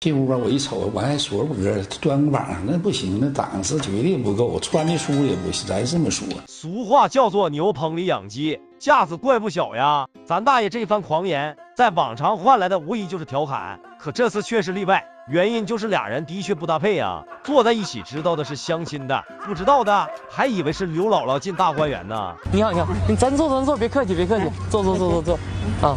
进屋吧，我一瞅，我还说不歌，端个膀，那不行，那档次绝对不够，穿的舒也不行，咱这么说。俗话叫做牛棚里养鸡，架子怪不小呀。咱大爷这番狂言，在往常换来的无疑就是调侃，可这次却是例外，原因就是俩人的确不搭配呀。坐在一起知道的是相亲的，不知道的还以为是刘姥姥进大观园呢。你好，你好，你咱坐，咱坐，别客气，别客气，坐坐坐坐坐，啊。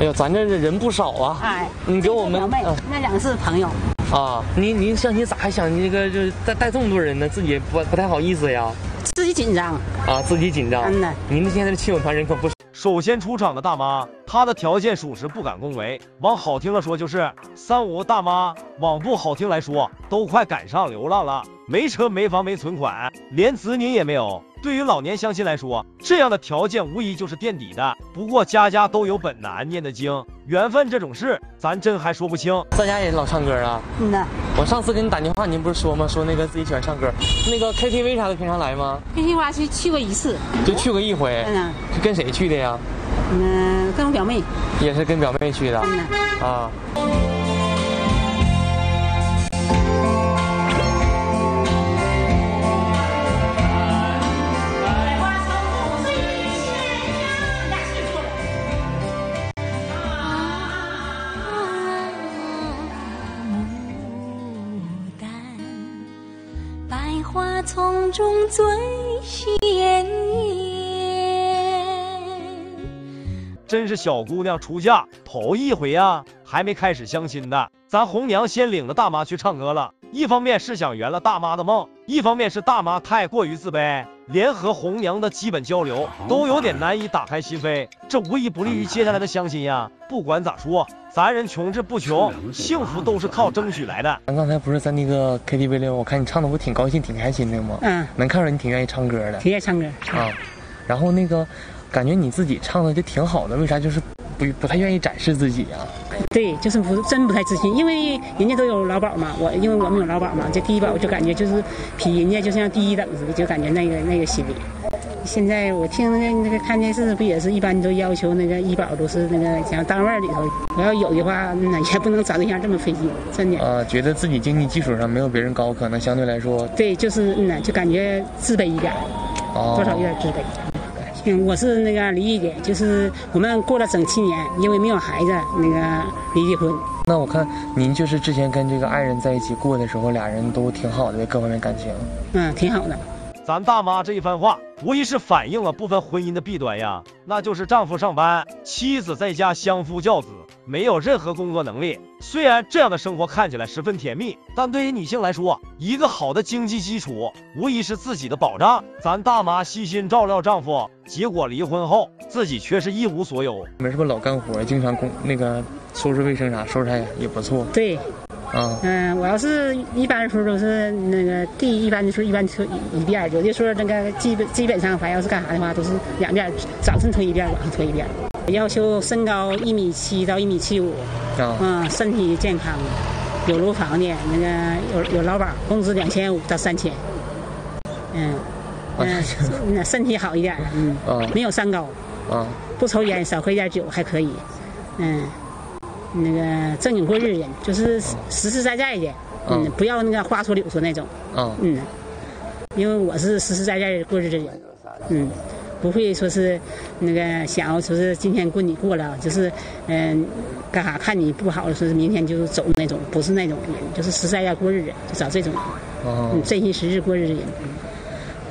哎呦，咱这人不少啊！哎，你给我们，那两个是朋友啊。您您相亲咋还想那个就带带这么多人呢？自己不不太好意思呀？自己紧张啊，自己紧张。嗯呐，您这现在的亲友团人可不少。首先出场的大妈，她的条件属实不敢恭维，往好听了说就是三无大妈，往不好听来说都快赶上流浪了，没车没房没存款，连子女也没有。对于老年相亲来说，这样的条件无疑就是垫底的。不过家家都有本难念的经，缘分这种事，咱真还说不清。在家也老唱歌啊？嗯呐。我上次给你打电话，您不是说吗？说那个自己喜欢唱歌，那个 KTV 啥的平常来吗？KTV 去去过一次，就去过一回。嗯是跟谁去的呀？嗯，跟我表妹。也是跟表妹去的。嗯呐。花。丛中最鲜艳。真是小姑娘出嫁头一回呀，还没开始相亲呢，咱红娘先领着大妈去唱歌了。一方面是想圆了大妈的梦，一方面是大妈太过于自卑，连和红娘的基本交流都有点难以打开心扉，这无疑不利于接下来的相亲呀。不管咋说。咱人穷志不穷，幸福都是靠争取来的。咱刚才不是在那个 KTV 里，我看你唱的不挺高兴、挺开心的吗？嗯，能看出来你挺愿意唱歌的。挺愿意唱歌啊。然后那个，感觉你自己唱的就挺好的，为啥就是不不太愿意展示自己啊？对，就是不真不太自信，因为人家都有劳保嘛，我因为我们有劳保嘛，这低保就感觉就是比人家就像低一等似的，就感觉那个那个心理。现在我听那个那个看电视不也是一般都要求那个医保都是那个像单位里头，我要有的话那也不能找对象这么费劲，真的。啊，觉得自己经济基础上没有别人高，可能相对来说。对，就是嗯呐，就感觉自卑一点，多少有点自卑。嗯，我是那个离异的，就是我们过了整七年，因为没有孩子，那个离的婚。那我看您就是之前跟这个爱人在一起过的时候，俩人都挺好的，各方面感情。嗯，挺好的。咱大妈这一番话，无疑是反映了部分婚姻的弊端呀，那就是丈夫上班，妻子在家相夫教子，没有任何工作能力。虽然这样的生活看起来十分甜蜜，但对于女性来说，一个好的经济基础无疑是自己的保障。咱大妈悉心照料丈夫，结果离婚后自己却是一无所有。你们是不是老干活，经常工那个收拾卫生啥，收拾还也不错。对。嗯，我要是一般时候都是那个地，一般的时候一般推一遍，有的时候那个基本基本上，反正要是干啥的话，都是两遍，早晨推一遍，晚上推一遍。要求身高一米七到一米七五，嗯，身体健康，有楼房的，那个有有劳保，工资两千五到三千，嗯，嗯，那身体好一点，嗯，没有三高，啊，不抽烟，少喝一点酒还可以，嗯。那个正经过日子，就是实实在在的，嗯，不要那个花说柳说那种，嗯，嗯，因为我是实实在在过日子的人，嗯，不会说是那个想要说是今天过你过了，就是嗯干啥看你不好说是明天就走那种，不是那种人，就是实在在过日子，就找这种，嗯，真心实意过日子人。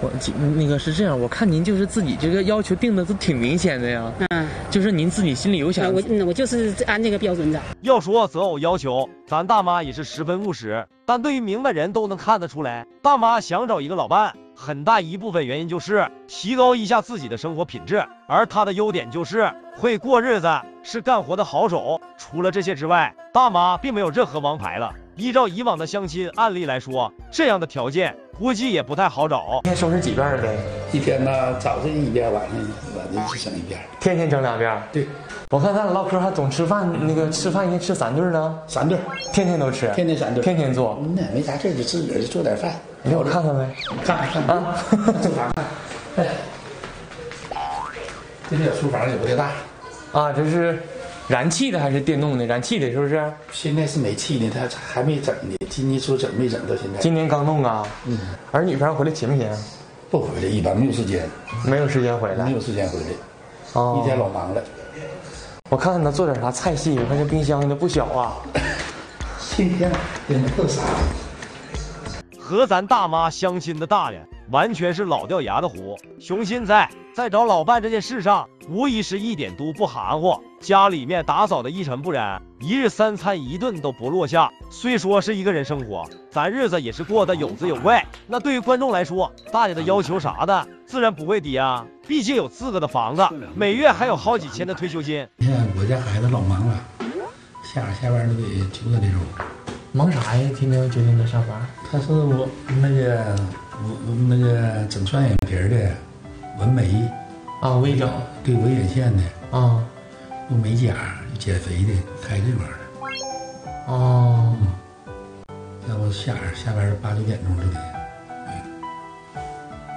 我那个是这样，我看您就是自己这个要求定的都挺明显的呀。嗯，就是您自己心里有想。我我就是按这个标准的。要说择偶要求，咱大妈也是十分务实。但对于明白人都能看得出来，大妈想找一个老伴，很大一部分原因就是提高一下自己的生活品质。而她的优点就是会过日子，是干活的好手。除了这些之外，大妈并没有任何王牌了。依照以往的相亲案例来说，这样的条件。估计也不太好找。一天收拾几遍呗？一天呢，早晨一遍，晚上晚上就整一遍。天天整两遍？对。我看咱俩唠嗑还总吃饭，那个吃饭一天吃三顿呢？三顿，天天都吃。天天三顿，天天做。那没啥事就自个儿就做点饭。你给我看看呗。看看啊，做啥饭。哎，这个书房也不太大。啊，这是燃气的还是电动的？燃气的，是不是？现在是煤气的，他还没整呢。今年说整没整到现在？今年刚弄啊。嗯。儿女平回来勤不勤？不回来，一般没有时间。没有时间回来。没有时间回来。哦。一天老忙了。我看看他做点啥菜系，我看这冰箱都不小啊。今天点的特啥？和咱大妈相亲的大爷，完全是老掉牙的虎。熊心在在找老伴这件事上，无疑是一点都不含糊。家里面打扫的一尘不染，一日三餐一顿都不落下。虽说是一个人生活，咱日子也是过得有滋有味。那对于观众来说，大家的要求啥的，自然不会低啊。毕竟有自个的房子，每月还有好几千的退休金。你看我家孩子老忙了，下下班都得九点钟。忙啥呀？天天九点钟上班。他是我那个我那个整双眼皮的，纹眉啊，微整对纹眼线的啊，用美甲减肥的，开这玩意儿哦。要不下下班八九点钟就得，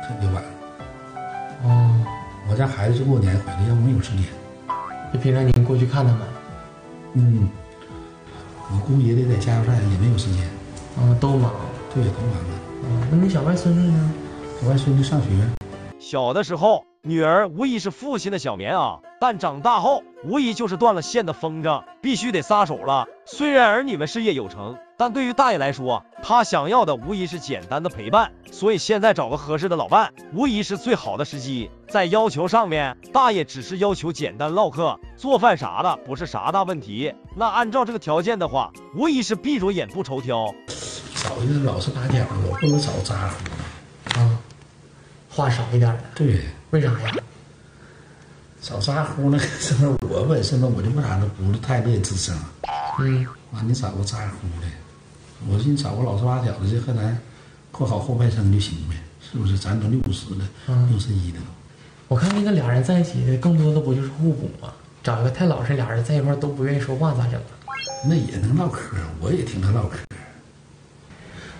特别晚。哦，我家孩子是过年回来，要不没有时间。就平常您过去看他们？嗯，我估计也得在加油站，也没有时间。啊，都忙。对，都忙了。那你小外孙子呢？小外孙子上学。小的时候，女儿无疑是父亲的小棉袄，但长大后，无疑就是断了线的风筝，必须得撒手了。虽然儿女们事业有成，但对于大爷来说，他想要的无疑是简单的陪伴。所以现在找个合适的老伴，无疑是最好的时机。在要求上面，大爷只是要求简单唠嗑，做饭啥的不是啥大问题。那按照这个条件的话，无疑是闭着眼不抽挑。找一个老实巴交的，不能找咋呼啊，话少一点的。对，为啥呀？找咋呼那什么我本身吧，我就不咋的，不是太乐意吱声。嗯，完你找个咋呼的，我说你找个老实巴交的，这和咱过好后半生就行呗，是不是？咱都六十了，六十一了。我看那个俩人在一起的，更多的不就是互补吗？找一个太老实，俩人在一块都不愿意说话，咋整啊？那也能唠嗑，我也听他唠嗑。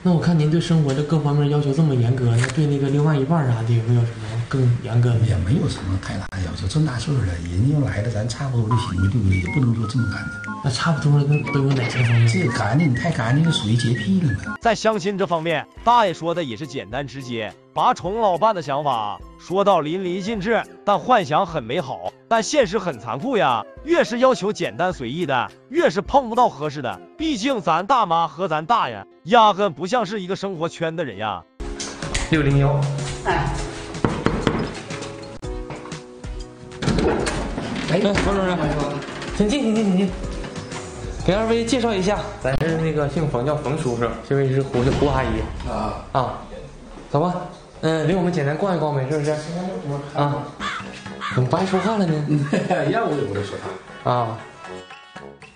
那我看您对生活的各方面要求这么严格，那对那个另外一半啥的有没有什么更严格的？也没有什么太大要求，这么大岁数了，人家要来了，咱差不多就行了，对不对？也不能说这么干净。那差不多都有哪些方面？这个干净，太干净就属于洁癖了嘛。在相亲这方面，大爷说的也是简单直接，把宠老伴的想法说到淋漓尽致。但幻想很美好，但现实很残酷呀。越是要求简单随意的，越是碰不到合适的。毕竟咱大妈和咱大爷压根不像是一个生活圈的人呀。六零幺，哎，哎，冯主任，请进，请进，请进。给二位介绍一下，咱是那个姓冯，叫冯叔叔，这位是胡胡阿姨。啊啊，走吧。嗯，领我们简单逛一逛呗，是不是？啊，怎么不爱说话了呢？让我也不能说话啊。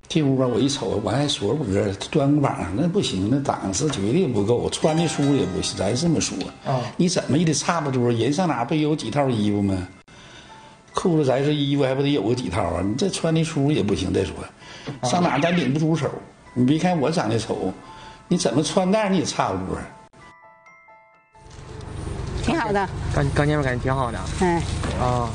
进屋吧，我一瞅，我还说歌，端个膀，那不行，那档次绝对不够，穿的舒服也不行，咱这么说啊。你怎么也得差不多，人上哪不有几套衣服吗？裤子咱这衣服还不得有个几套啊？你这穿的舒服也不行，再说，上哪咱领不出手。你别看我长得丑，你怎么穿戴你也差不多。挺好的，刚刚见面感觉挺好的。嗯。啊，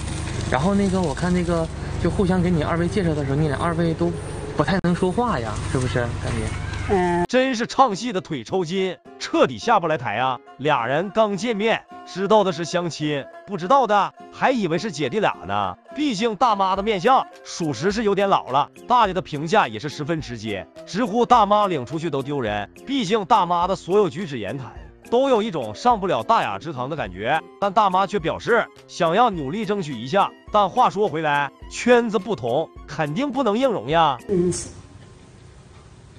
然后那个我看那个就互相给你二位介绍的时候，你俩二位都不太能说话呀，是不是？感觉。嗯。真是唱戏的腿抽筋，彻底下不来台啊！俩人刚见面，知道的是相亲，不知道的还以为是姐弟俩呢。毕竟大妈的面相属实是有点老了，大爷的评价也是十分直接，直呼大妈领出去都丢人。毕竟大妈的所有举止言谈。都有一种上不了大雅之堂的感觉，但大妈却表示想要努力争取一下。但话说回来，圈子不同，肯定不能硬融呀。嗯，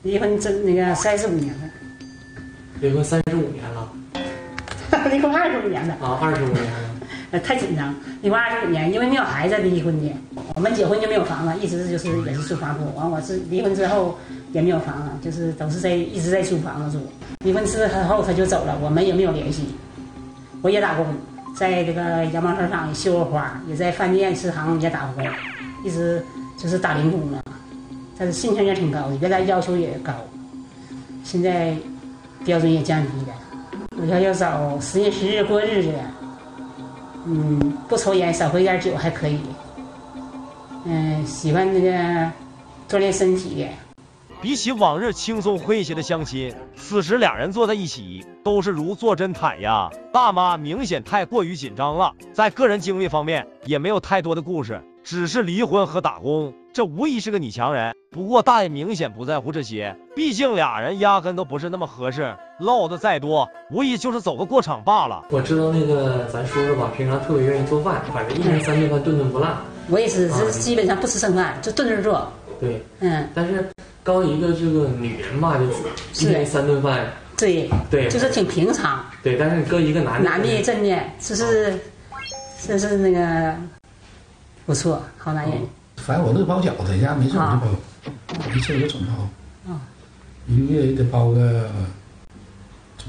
离婚这那个三十五年了。离婚三十五年了。离婚二十五年了。啊，二十五年了。呃，太紧张。离婚二十五年，因为没有孩子离婚的。我们结婚就没有房子，一直就是也是住房铺。完，我是离婚之后也没有房子，就是都是在一直在租房子住。离婚之后他就走了，我们也没有联系。我也打工，在这个羊毛厂厂绣过花，也在饭店食堂也打过工，一直就是打零工了。但是心情也挺高的，原来要求也高，现在标准也降低了。我要要找实心实日过日子，嗯，不抽烟，少喝点酒还可以。嗯，喜欢那个锻炼身体。比起往日轻松诙谐的相亲，此时两人坐在一起都是如坐针毯呀。大妈明显太过于紧张了，在个人经历方面也没有太多的故事，只是离婚和打工，这无疑是个女强人。不过大爷明显不在乎这些，毕竟俩人压根都不是那么合适，唠的再多，无疑就是走个过场罢了。我知道那个咱叔叔吧，平常特别愿意做饭，反正一天三顿饭，顿顿不落。我也是，是基本上不吃剩饭，就顿顿做。对，嗯，但是。刚一个这个女人吧，就一天三顿饭，对对，就是挺平常。对，但是搁一个男的，男的真的，就是，这是那个不错，好男人。反正我那包饺子，家没事我就包，一次我就总包。啊。一个月也得包个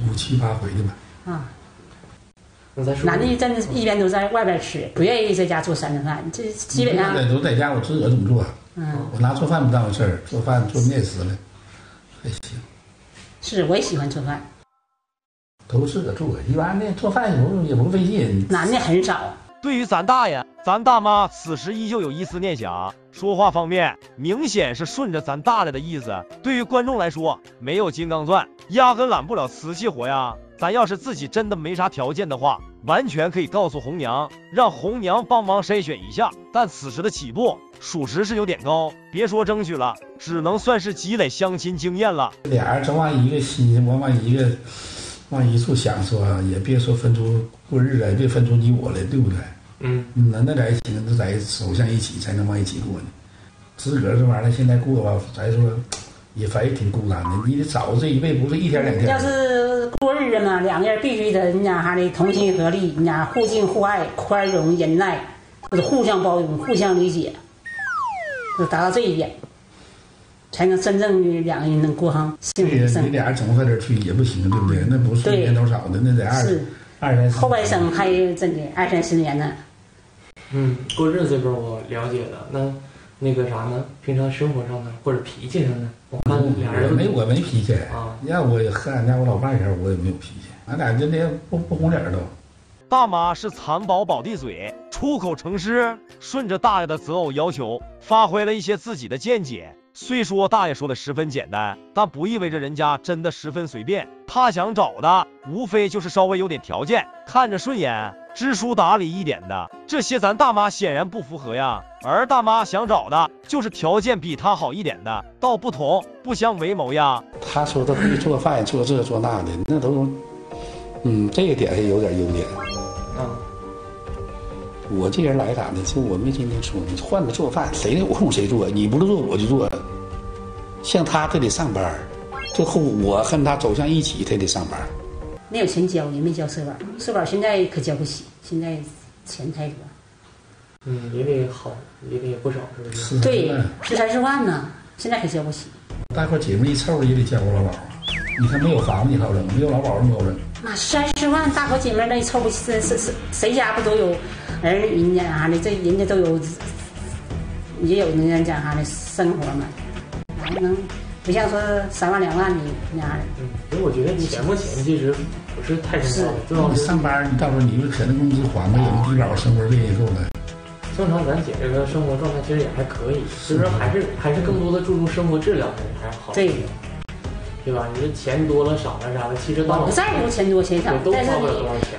五七八回的吧。啊。男的真的一边都在外边吃，不愿意在家做三顿饭，这基本上。都在家，我自个儿怎么做？嗯，我拿做饭不当回事儿，做饭做面食了，还行。是，我也喜欢做饭。都自个做，一般的做饭也不也不费劲。男的很少。对于咱大爷，咱大妈此时依旧有一丝念想，说话方面明显是顺着咱大爷的意思。对于观众来说，没有金刚钻，压根揽不了瓷器活呀。咱要是自己真的没啥条件的话，完全可以告诉红娘，让红娘帮忙筛选一下。但此时的起步。属实是有点高，别说争取了，只能算是积累相亲经验了。俩人整完一个心，往往一个往一处想说，也别说分出过日子，也别分出你我来，对不对？嗯，那那在一起，那在走向一起才能往一起过呢。自个儿这玩意儿现在过吧，咱说也反正挺孤单的。你得找这一辈，不是一天两天。要是过日子嘛，两个人必须得人家哈的同心合力，人家互敬互爱、宽容忍耐，或者互相包容、互相理解。就达到这一点，才能真正的两个人能过上幸福生活。你俩人总在这去也不行，对不对？那不是一年多少的，那得二二三十。后半生还真的二三十年呢。嗯，过日子这边我了解了。那那个啥呢？平常生活上呢，或者脾气上呢？我看俩人没我没脾气啊。你看我和俺家我老伴儿前，我也没有脾气。俺俩就那不不红脸都。大妈是蚕宝宝的嘴，出口成诗，顺着大爷的择偶要求，发挥了一些自己的见解。虽说大爷说的十分简单，但不意味着人家真的十分随便。他想找的，无非就是稍微有点条件，看着顺眼，知书达理一点的。这些咱大妈显然不符合呀。而大妈想找的，就是条件比他好一点的，道不同不相为谋呀。他说他会做饭，做这做那的，那都，嗯，这个点有点优点。啊，我这人来咋的？就我没听听说，你换着做饭，谁有空谁做，你不做我就做。像他，他得上班最后我和他走向一起，他得上班没有钱交，也没交社保，社保现在可交不起，现在钱太多。嗯，也得好，也得不少，是不是？对，十三四万呢，现在可交不起。大伙姐妹一凑也得交个劳保。你看没有房子你好整，没有劳保你好整。那三十万大伙姐妹那凑不起，是是谁家不都有儿女家啥的？这人家都有，也有人家讲啥的生活嘛，哪能不像说三万两万的那样的？嗯，所以我觉得钱不钱其实不是太重要的，重要你上班，你到时候你可能工资还个有低保，生活费也够了。正常咱姐这个生活状态其实也还可以，其实还是还是更多的注重生活质量还是好。对。对吧？你说钱多了少了啥的，其实我不在乎钱多钱少，但是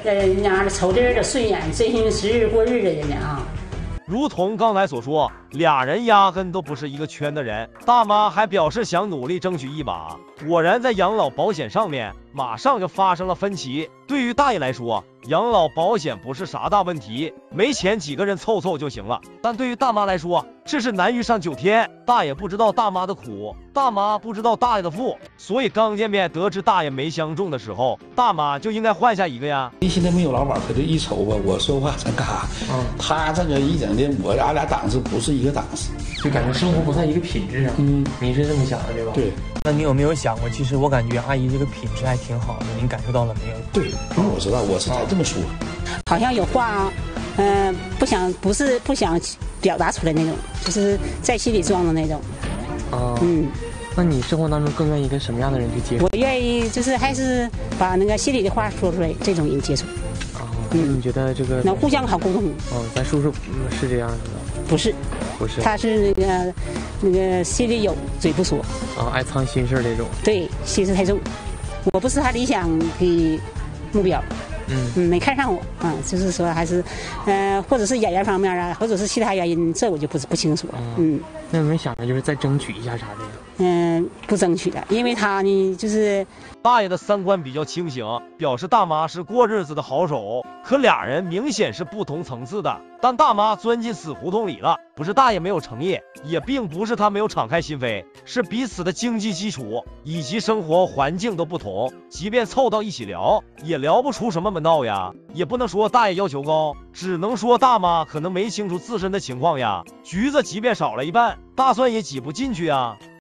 呃，人家瞅这人的顺眼，真心实意过日子，人家啊。如同刚才所说，俩人压根都不是一个圈的人。大妈还表示想努力争取一把，果然在养老保险上面马上就发生了分歧。对于大爷来说，养老保险不是啥大问题，没钱几个人凑凑就行了。但对于大妈来说，这是难于上九天。大爷不知道大妈的苦，大妈不知道大爷的富，所以刚见面得知大爷没相中的时候，大妈就应该换下一个呀。你现在没有老板，可就一瞅吧，我说话咱干啥？嗯，他这个一整的，我俺俩档次不是一个档次，就感觉生活不在一个品质上。嗯，你是这么想的对吧？对。那你有没有想过，其实我感觉阿姨这个品质还挺好的，您感受到了没有？对，因为我知道我是才这么说。好像有话，嗯，不想不是不想表达出来那种，就是在心里装的那种。啊，嗯，那你生活当中更愿意跟什么样的人去接触？我愿意就是还是把那个心里的话说出来，这种人接触。你觉得这个能互相好沟通？哦，咱叔叔是这样子的。不是，不是，他是那个，那个心里有嘴不说啊，爱藏心事那种。对，心事太重，我不是他理想的目标。嗯，没看上我啊，就是说还是，嗯，或者是演员方面啊，或者是其他原因，这我就不是不清楚了。嗯，那有没有想着就是再争取一下啥的呀？嗯，不争取的，因为他呢，就是大爷的三观比较清醒，表示大妈是过日子的好手。可俩人明显是不同层次的。但大妈钻进死胡同里了，不是大爷没有诚意，也并不是他没有敞开心扉，是彼此的经济基础以及生活环境都不同。即便凑到一起聊，也聊不出什么门道呀。也不能说大爷要求高，只能说大妈可能没清楚自身的情况呀。橘子即便少了一半，大蒜也挤不进去呀。